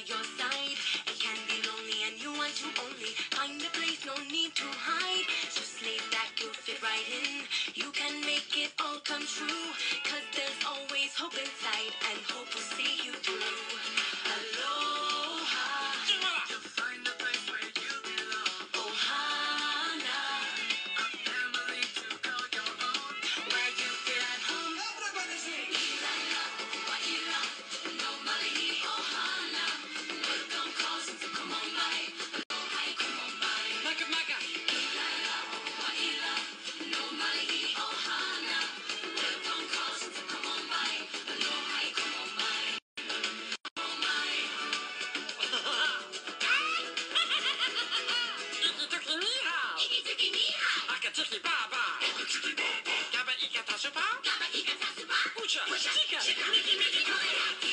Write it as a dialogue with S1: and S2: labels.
S1: by your side. It can be lonely and you want to only find a place, no need to hide. Just lay back, you'll fit right in. You can make it all come true. Cause there's always hope inside and hope.
S2: 这是爸爸，加班一个大书包，加班
S1: 一个大书包，
S2: 不吃。不吃，这个？这个？没劲没劲，讨厌。